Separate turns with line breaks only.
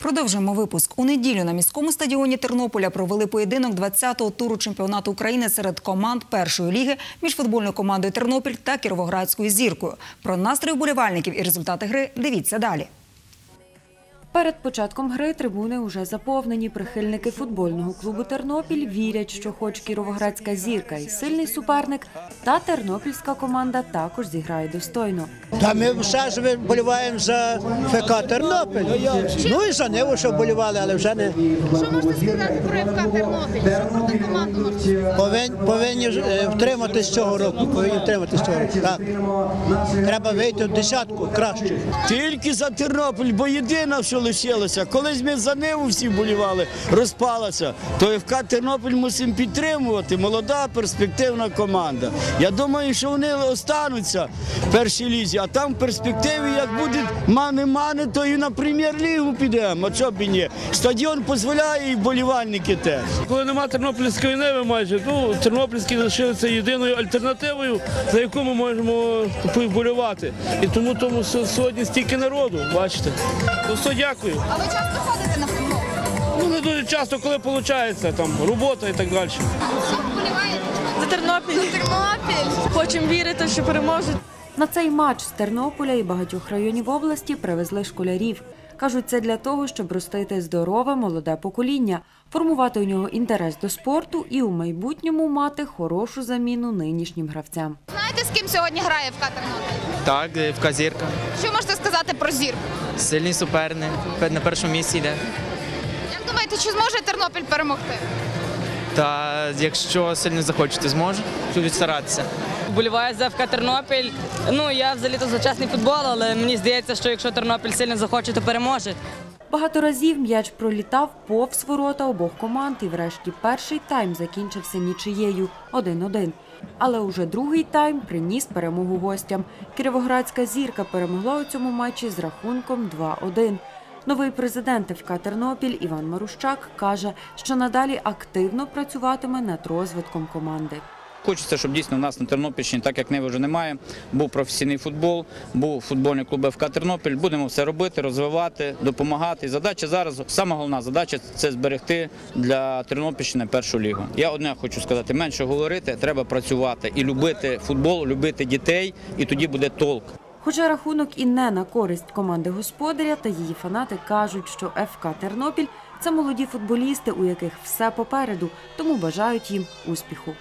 Продовжуємо випуск. У неділю на міському стадіоні Тернополя провели поєдинок 20-го туру чемпіонату України серед команд першої ліги між футбольною командою Тернопіль та Кіровоградською зіркою. Про настрої вболівальників і результати гри дивіться далі.
Перед початком гри трибуни уже заповнені. Прихильники футбольного клубу Тернопіль вірять, що хоч кіровоградська зірка і сильний суперник, та тернопільська команда також зіграє достойно.
Та ми все ж вболіваємо за ФК Тернопіль. Ну і за Ниву, що вболівали, але вже не
Що можете сказати про ФК Тернопіль? Про команду
повинні, повинні е, втриматись цього року. Повинні втриматись цього року. Так. Треба вийти в десятку краще.
Тільки за Тернопіль, бо єдина, що лишилося. Колись ми за Ниву всі болівали, розпалася. То ФК Тернопіль мусимо підтримувати. Молода, перспективна команда. Я думаю, що вони остануться в першій лізі, а там в перспективі, як буде мани-мани, то і на прем'єр-лігу підемо. А чого б і ні? Стадіон дозволяє і вболівальники теж.
Коли нема тернопільської неви майже, ну тернопільські лишилися єдиною альтернативою, за яку ми можемо вболювати. І тому тому сьогодні стільки народу, бачите. Ну, все дякую.
А ви часто ходите на футбол?
Ну не дуже часто, коли виходить, там робота і так далі.
Що вболіваєте?
За Тернопіль.
За Тернопіль.
Хочемо вірити, що переможуть.
На цей матч з Тернополя і багатьох районів області привезли школярів. Кажуть, це для того, щоб ростити здорове молоде покоління, формувати у нього інтерес до спорту і у майбутньому мати хорошу заміну нинішнім гравцям.
Знаєте, з ким сьогодні грає в Тернопіль?
Так, е, в Казірка.
Що можете сказати про зірку?
Сильний суперник. Пе- На першому місці йде.
Як думаєте, чи зможе Тернопіль перемогти?
Та якщо сильно захочете, зможе. Будуть старатися.
Вболіваю за ФК Тернопіль. Ну я взагалі-то за футбол, але мені здається, що якщо Тернопіль сильно захоче, то переможе.
Багато разів м'яч пролітав повз ворота обох команд, і врешті перший тайм закінчився нічиєю 1-1. Але уже другий тайм приніс перемогу гостям. Кіровоградська зірка перемогла у цьому матчі з рахунком 2-1. Новий президент ФК Тернопіль Іван Марущак каже, що надалі активно працюватиме над розвитком команди.
Хочеться, щоб дійсно у нас на Тернопільщині, так як не вже немає, був професійний футбол, був футбольний клуб ФК Тернопіль. Будемо все робити, розвивати, допомагати. Задача зараз, сама головна задача це зберегти для Тернопільщини першу лігу. Я одне хочу сказати: менше говорити, треба працювати і любити футбол, любити дітей, і тоді буде толк.
Хоча рахунок і не на користь команди господаря, та її фанати кажуть, що ФК Тернопіль це молоді футболісти, у яких все попереду, тому бажають їм успіху.